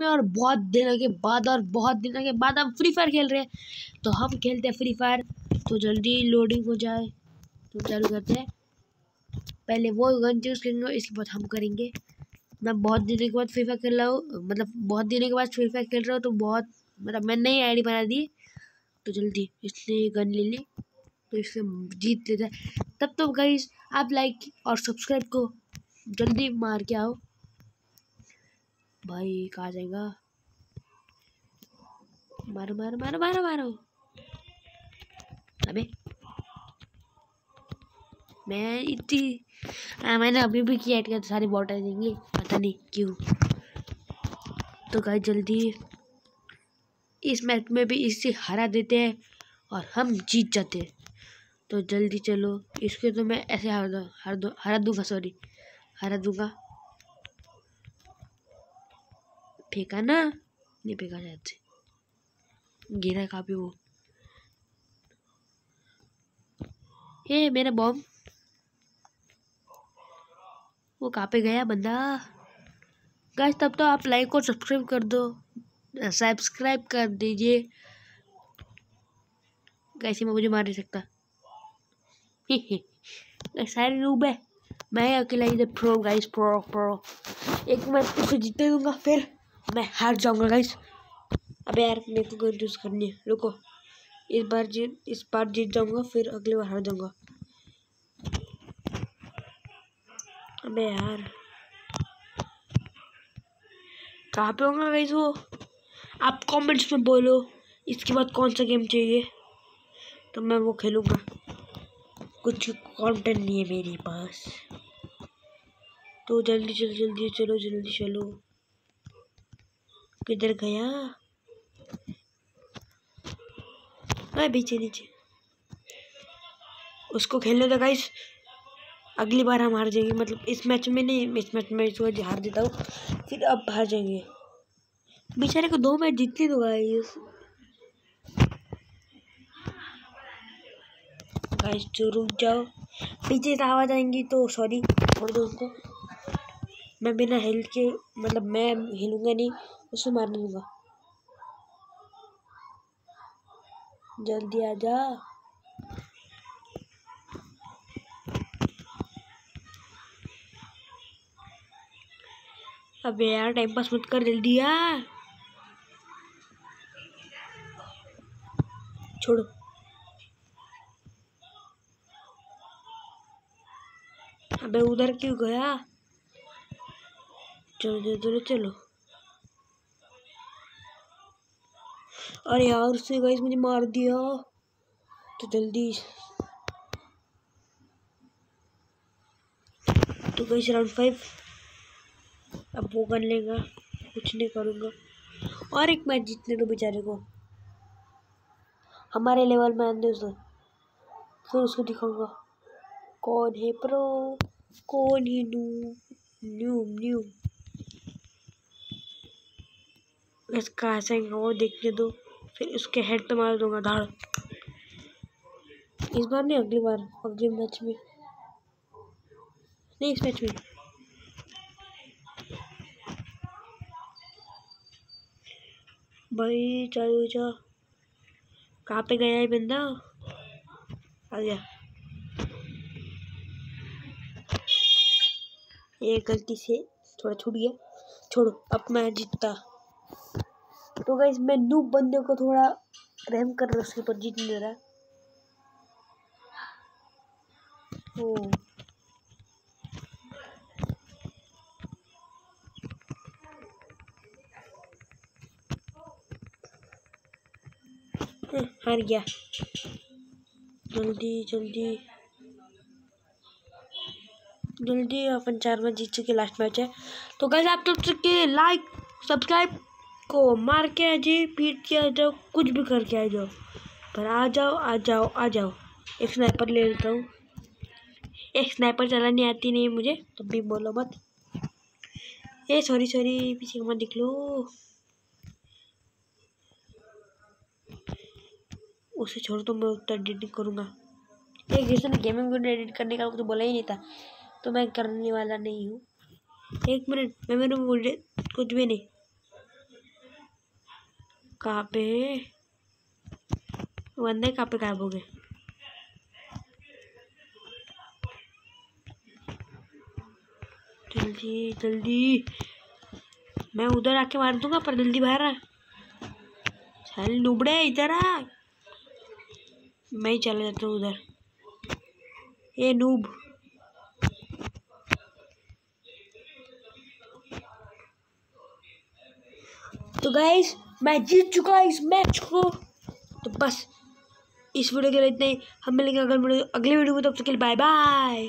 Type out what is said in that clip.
में और बहुत दिनों के बाद और बहुत दिनों के बाद हम फ्री फायर खेल रहे हैं। तो हम खेलते हैं फ्री फायर तो जल्दी लोडिंग हो जाए। तो चालू करते हैं। पहले वो गन चूज़ करेंगे इसके बाद हम करेंगे। मैं बहुत दिनों के बाद फ्री फायर खेल रहा हूँ। मतलब बहुत दिनों के बाद फ्री फायर खेल रहा हूँ तो बहुत मतलब मैं नई आईडी बना दी। तो जल्दी इसलिए गन ले ली। तो इससे जीत लेते हैं। तब तो गाइस आप लाइक और सब्सक्राइब को जल्दी मार के आओ। भाई कहा जाएगा? मारो मारो मारो मारो मारो। अबे। मैं इतनी आ, मैंने अभी भी किया तो सारी बॉटल देंगे। पता नहीं क्यों। तो गाइस जल्दी इस मैच में भी इससे हरा देते हैं और हम जीत जाते हैं। तो जल्दी चलो। इसके तो मैं ऐसे हरा दो हरा दो हरा दूँगा सॉरी हरा दूँगा। फेंका ना नहीं फेंका शायद से गिरा पे वो। हे मेरा बॉम्ब वो कहाँ पे गया बंदा? गाइस तब तो आप लाइक और सब्सक्राइब कर दो। सब्सक्राइब कर दीजिए। कैसे मैं मुझे मार नहीं सकता। सारे रूब है। मैं अकेला इधर प्रो गाइस प्रो प्रो एक मैच उसे जीतने दूँगा, फिर। मैं हार जाऊँगा गाइस अबे यार, मेरे को गन यूज़ करनी है। रुको। इस बार जीत, इस बार जीत जाऊँगा, फिर अगली बार हार जाऊँगा। अबे यार। कहाँ पे होगा गाइस वो? आप कमेंट्स में बोलो, इसके बाद कौन सा गेम चाहिए? तो मैं वो खेलूँगा। कुछ कंटेंट नहीं है मेरे पास। तो जल्दी चलो जल्दी चलो जल्दी चलो। किधर गया? मैं पीछे नीचे। उसको खेलने दो गाइस अगली बार हम हार जाएँगे। मतलब इस मैच में नहीं, इस मैच में इसको हार देता हूँ। फिर अब हार जाएँगे। बेचारे को दो मैच जीतने दो गाइस गाइस जो रुक जाओ। पीछे से आवाज़ आएँगी तो सॉरी छोड़ दो उसको। मैं बिना हेल्थ के मतलब मैं हिलूँगा नहीं, उसे मारने दूँगा। जल्दी आ जा। अबे यार टाइम पास मत कर जल्दी यार छोड़ो। अबे उधर क्यों गया? चलो चलो चलो। अरे यार, उसने गाइस मुझे मार दिया। तो जल्दी। तो गाइस राउंड फाइव अब वो कर लेगा। कुछ नहीं करूँगा। और एक मैच जीतने दो बेचारे को। हमारे लेवल में आने दो। फिर उसको दिखाऊँगा। कौन है प्रो कौन है नू न्यू न्यू इसका ऐसा वो देखने दो, फिर उसके हेड पे मार दूँगा, धाड़। इस बार नहीं, अगली बार, अगले मैच में। नहीं, इस मैच में। भाई, चालू जा। कहाँ पे गया है बंदा? आ गया। ये गलती से थोड़ा छूट गया। छोड़ो, अब मैं जीतता। तो गाइस मैं नूब बंदे को थोड़ा रहम कर रहा उसके ऊपर जीत नहीं रहा। ओ हार गया। जल्दी जल्दी। जल्दी अपन चार मैच जीत चुके लास्ट मैच है। तो गैस आप तो चुके लाइक सब्सक्राइब को मार के आ जाए पीट के आ जाओ, कुछ भी करके आ जाओ। पर आ जाओ आ जाओ आ जाओ। एक स्नाइपर ले लेता हूँ। एक स्नाइपर चलानी आती नहीं मुझे तब भी बोलो मत। ए सॉरी सॉरी पीछे मत दिख लो। उसे छोड़ तो मैं उतना एडिटिंग करूँगा। एक जैसे ने गेमिंग वीडियो एडिट करने का तो बोला ही नहीं था तो मैं करने वाला नहीं हूँ। एक मिनट मैं मेरे कुछ भी नहीं। कहाँ पे बंदे कहाँ पे गायब हो गए। जल्दी जल्दी। मैं उधर आके मार दूँगा, पर जल्दी बाहर आ। चल, नुबड़े, इधर आ। मैं ही चला जाता हूँ उधर। ये नूब। तो गाइस मैं जीत चुका इस मैच को। तो बस, इस वीडियो के लिए इतने हम मिलेंगे अगले वीडियो अगले वीडियो में। तब तक के लिए बाय बाय